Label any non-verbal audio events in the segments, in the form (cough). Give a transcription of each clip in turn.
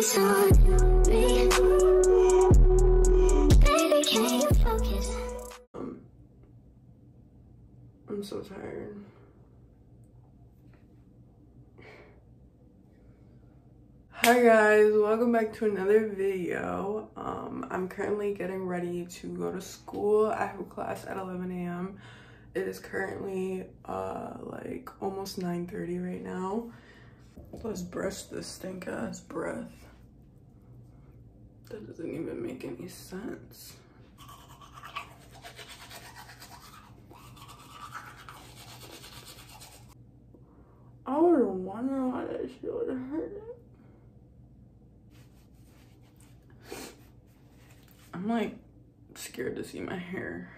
focus on me. Baby, can you focus? Um, I'm so tired. Hi guys, welcome back to another video. Um, I'm currently getting ready to go to school. I have a class at 11 a.m. It is currently uh, like almost 9.30 right now. Let's brush this stink ass breath. That doesn't even make any sense. I was wondering why that shit would hurt. I'm like scared to see my hair,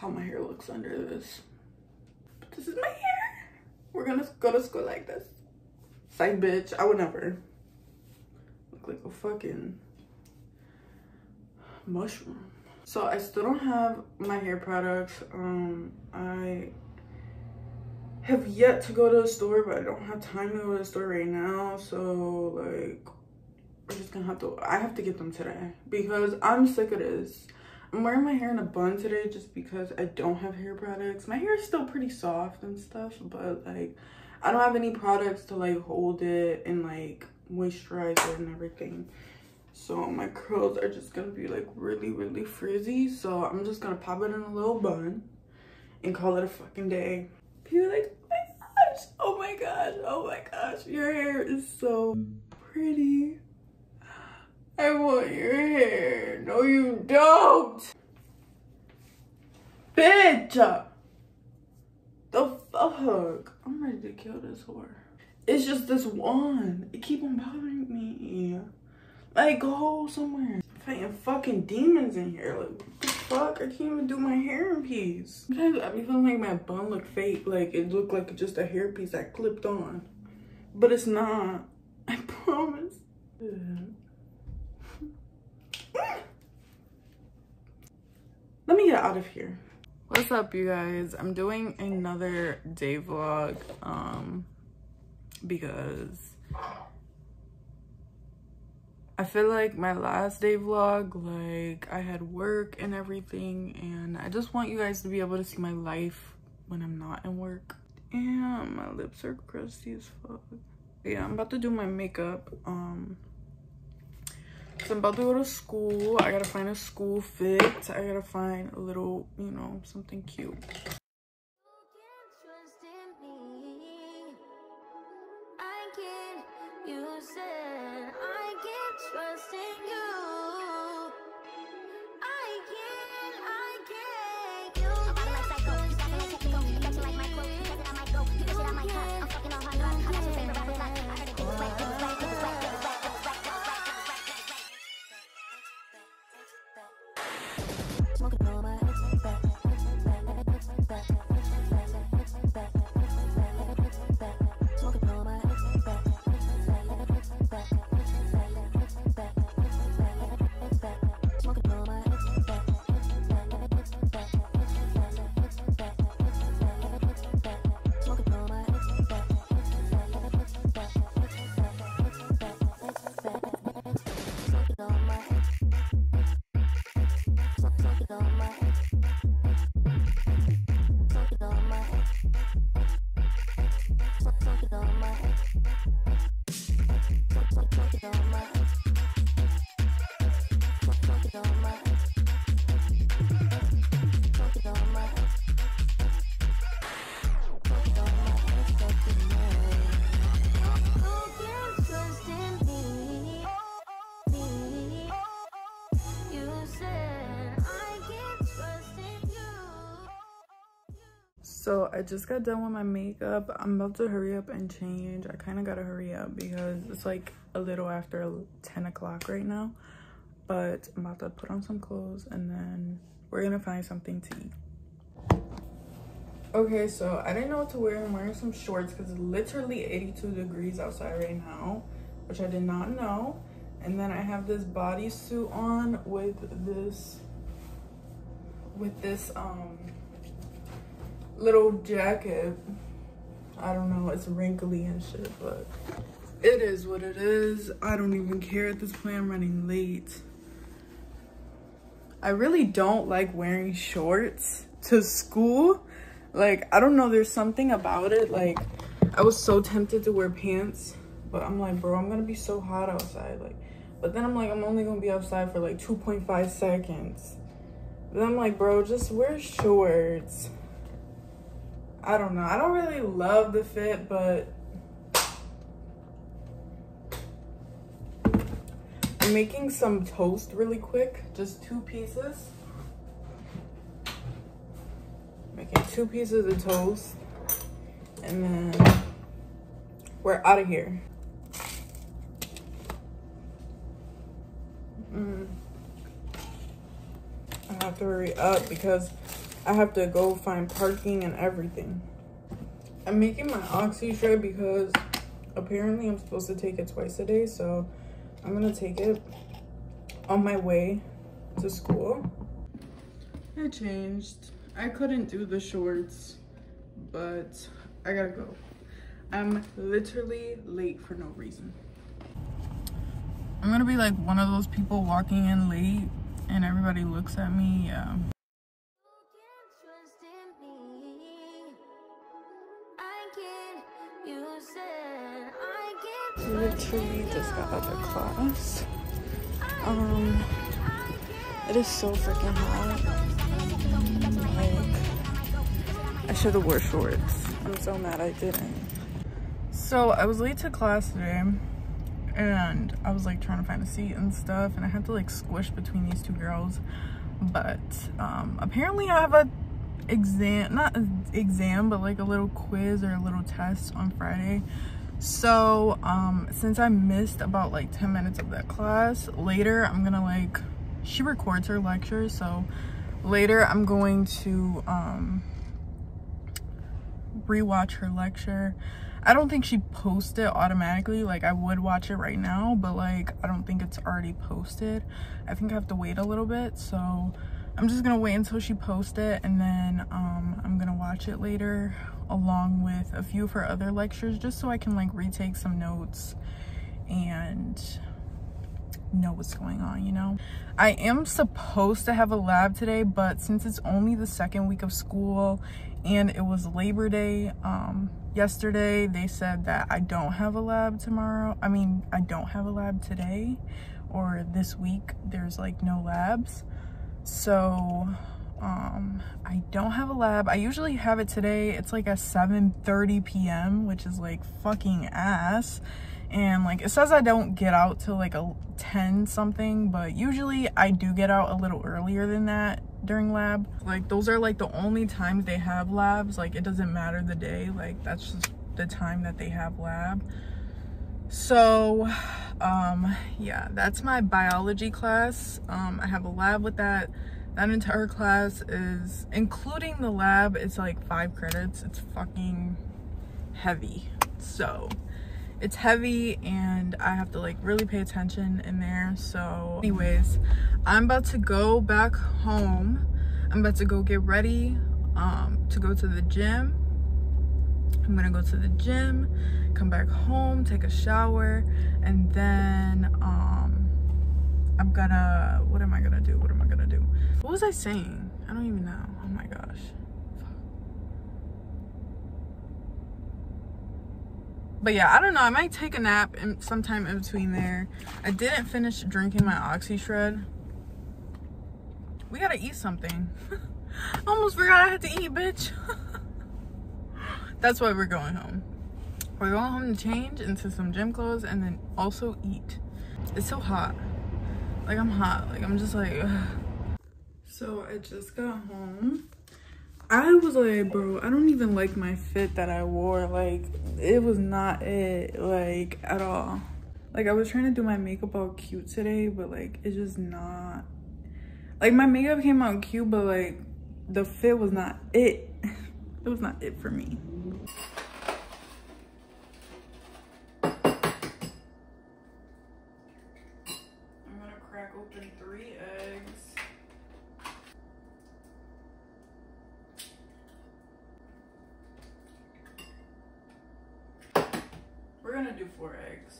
how my hair looks under this. But this is my hair. We're gonna go to school like this. Side bitch, I would never look like a fucking mushroom. So I still don't have my hair products. Um, I have yet to go to the store, but I don't have time to go to the store right now. So like, we're just gonna have to, I have to get them today because I'm sick of this. I'm wearing my hair in a bun today just because I don't have hair products. My hair is still pretty soft and stuff, but like, I don't have any products to like hold it and like moisturize it and everything. So my curls are just gonna be like really, really frizzy. So I'm just gonna pop it in a little bun and call it a fucking day. People like, oh my gosh, oh my gosh, oh my gosh, your hair is so pretty. I want your hair. No, you don't. Bitch. The fuck? I'm ready to kill this whore. It's just this one. It keep on bothering me. Like, go somewhere. Fighting fucking demons in here. Like, what the fuck? I can't even do my hair in peace. Sometimes I be feeling like my bun look fake. Like, it looked like just a hairpiece I clipped on. But it's not. I (laughs) promise. (laughs) Let me get out of here. What's up, you guys? I'm doing another day vlog, um, because I feel like my last day vlog, like I had work and everything, and I just want you guys to be able to see my life when I'm not in work. And my lips are crusty as fuck. Yeah, I'm about to do my makeup. Um, so I'm about to go to school. I gotta find a school fit. I gotta find a little, you know, something cute. So I just got done with my makeup. I'm about to hurry up and change. I kind of got to hurry up because it's like a little after 10 o'clock right now. But I'm about to put on some clothes and then we're going to find something to eat. Okay, so I didn't know what to wear. I'm wearing some shorts because it's literally 82 degrees outside right now, which I did not know. And then I have this bodysuit on with this, with this, um, little jacket. I don't know, it's wrinkly and shit, but it is what it is. I don't even care at this point. I'm running late. I really don't like wearing shorts to school. Like, I don't know. There's something about it. Like, I was so tempted to wear pants. But I'm like, bro, I'm to be so hot outside. Like, but then I'm like, I'm only to be outside for like 2.5 seconds. Then I'm like, bro, just wear shorts. I don't know. I don't really love the fit, but I'm making some toast really quick, just two pieces. Making two pieces of toast, and then we're out of here. Mm. I have to hurry up because I have to go find parking and everything. I'm making my oxy shred because apparently I'm supposed to take it twice a day, so I'm gonna take it on my way to school. I changed. I couldn't do the shorts, but I gotta go. I'm literally late for no reason. I'm gonna be like one of those people walking in late and everybody looks at me. Yeah. Literally just got out of class. Um, it is so freaking hot. Like, I should have wore shorts. I'm so mad I didn't. So I was late to class today and I was like trying to find a seat and stuff and I had to like squish between these two girls. But um, apparently I have a exam, not exam, but like a little quiz or a little test on Friday so um since i missed about like 10 minutes of that class later i'm gonna like she records her lectures so later i'm going to um rewatch her lecture. I don't think she posted it automatically like i would watch it right now but like i don't think it's already posted. I think i have to wait a little bit so i'm just gonna wait until she posts it and then um i'm gonna watch it later along with a few of her other lectures just so I can like retake some notes and know what's going on, you know? I am supposed to have a lab today, but since it's only the second week of school and it was Labor Day um, yesterday, they said that I don't have a lab tomorrow. I mean, I don't have a lab today or this week. There's like no labs. So um i don't have a lab. I usually have it today. It's like a 7 30 p.m which is like fucking ass. And like it says i don't get out till like a 10 something but usually i do get out a little earlier than that during lab. Like those are like the only times they have labs. Like it doesn't matter the day. Like that's just the time that they have lab. So um yeah that's my biology class. Um i have a lab with that that entire class is including the lab it's like five credits. It's fucking heavy. So it's heavy and i have to like really pay attention in there. So anyways i'm about to go back home. I'm about to go get ready um to go to the gym. I'm gonna go to the gym come back home take a shower and then um i'm gonna what am i gonna do what am i gonna do what was I saying? I don't even know. Oh my gosh. But yeah, I don't know. I might take a nap in, sometime in between there. I didn't finish drinking my Oxy Shred. We gotta eat something. I (laughs) Almost forgot I had to eat, bitch. (laughs) That's why we're going home. We're going home to change into some gym clothes and then also eat. It's so hot. Like, I'm hot. Like, I'm just like... Ugh. So I just got home. I was like, bro, I don't even like my fit that I wore. Like, it was not it, like, at all. Like, I was trying to do my makeup all cute today, but, like, it's just not. Like, my makeup came out cute, but, like, the fit was not it. (laughs) it was not it for me. I'm gonna crack open three eggs. Gonna do four eggs.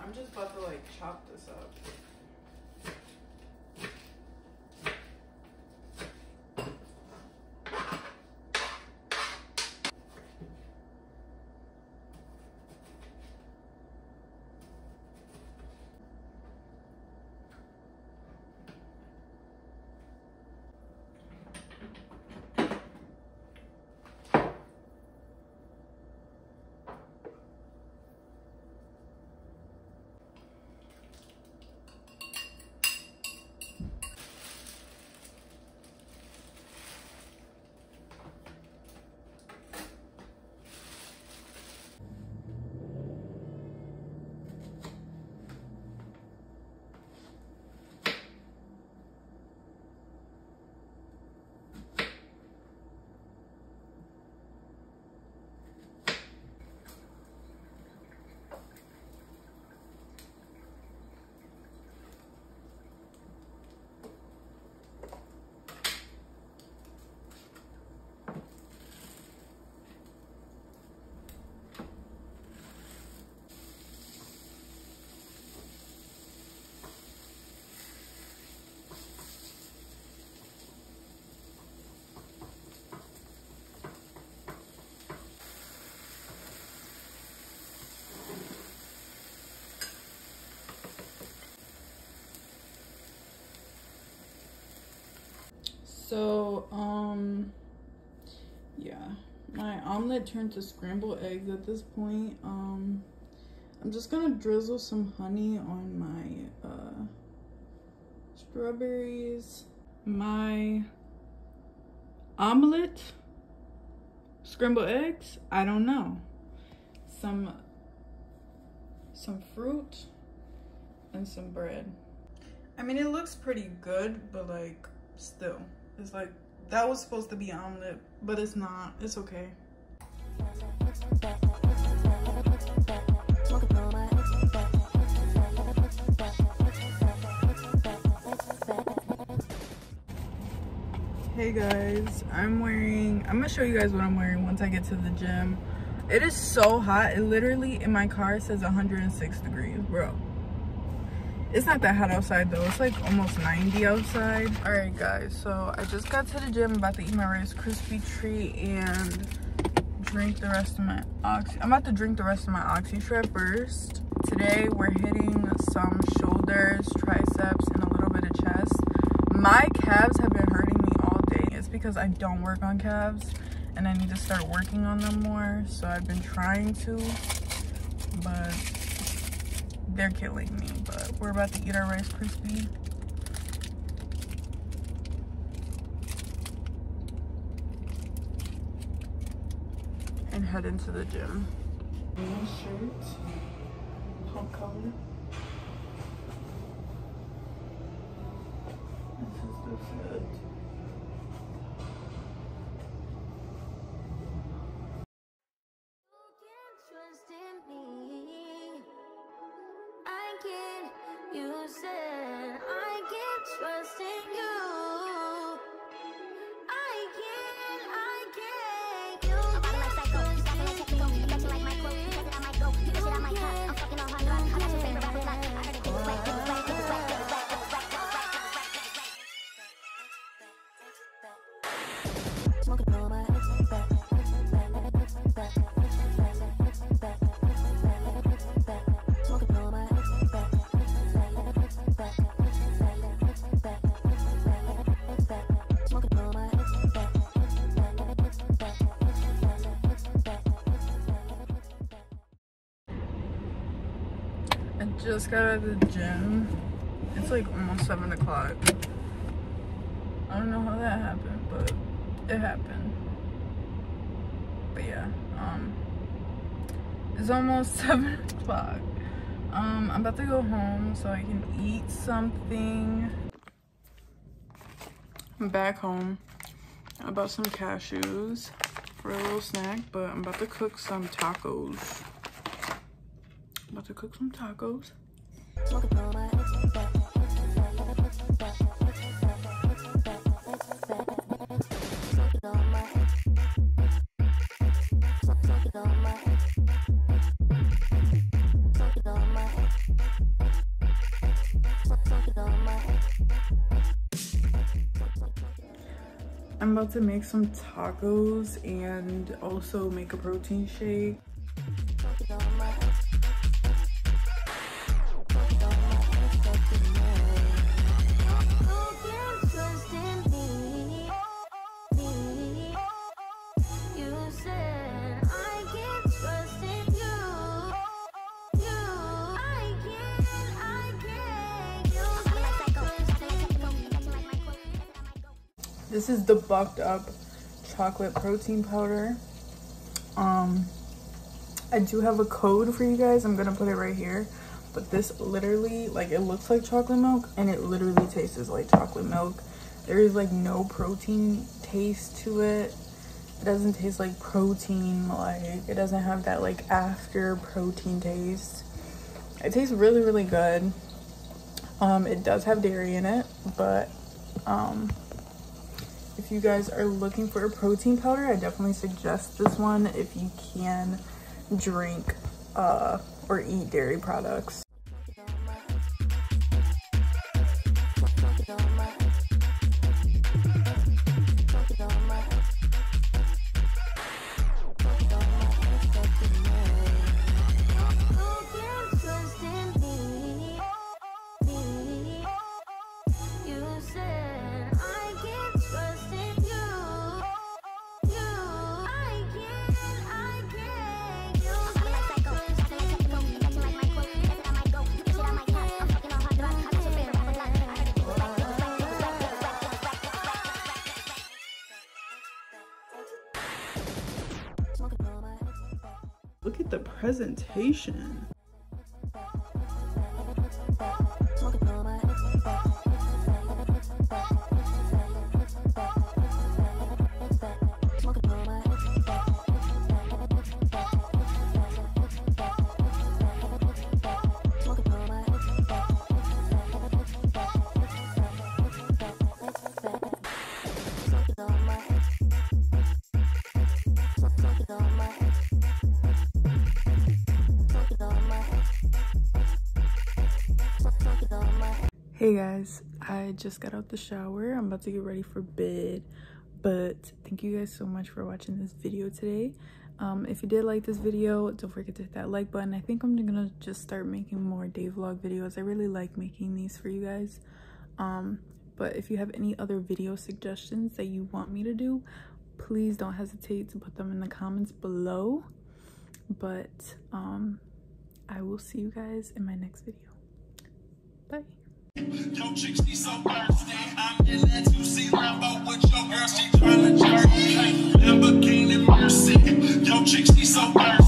I'm just about to like chop this up. So, um, yeah, my omelet turned to scrambled eggs at this point. Um, I'm just gonna drizzle some honey on my uh, strawberries. My omelet, scrambled eggs, I don't know. Some, some fruit and some bread. I mean, it looks pretty good, but like, still. It's like, that was supposed to be omelet, but it's not. It's okay. Hey guys, I'm wearing, I'm gonna show you guys what I'm wearing once I get to the gym. It is so hot. It literally, in my car, says 106 degrees, bro. It's not that hot outside though. It's like almost 90 outside. All right guys, so I just got to the gym. About to eat my Rice Krispie treat and drink the rest of my Oxy. I'm about to drink the rest of my Oxy Shred first. Today we're hitting some shoulders, triceps, and a little bit of chest. My calves have been hurting me all day. It's because I don't work on calves and I need to start working on them more. So I've been trying to, but they're killing me. But we're about to eat our Rice Krispie. And head into the gym. New shirt, punk color. This is the. I just got out of the gym. It's like almost seven o'clock. I don't know how that happened, but it happened. But yeah, um, it's almost (laughs) seven o'clock. Um, I'm about to go home so I can eat something. I'm back home. I bought some cashews for a little snack, but I'm about to cook some tacos. About to cook some tacos. I'm about to make some tacos and also make a protein shake. This is the bucked up chocolate protein powder. Um, I do have a code for you guys. I'm gonna put it right here. But this literally, like it looks like chocolate milk and it literally tastes like chocolate milk. There is like no protein taste to it. It doesn't taste like protein, like it doesn't have that like after protein taste. It tastes really, really good. Um, it does have dairy in it, but um, if you guys are looking for a protein powder, I definitely suggest this one if you can drink uh, or eat dairy products. The presentation. Hey guys, I just got out the shower. I'm about to get ready for bed. But thank you guys so much for watching this video today. Um, if you did like this video, don't forget to hit that like button. I think I'm gonna just start making more day vlog videos. I really like making these for you guys. Um, but if you have any other video suggestions that you want me to do, please don't hesitate to put them in the comments below. But um, I will see you guys in my next video. Bye. Yo, chick, she so thirsty. I'm in that 2C Lambo with your girl. She tryna jerk me. Lamborghini Mercy. Yo, chick, she so thirsty.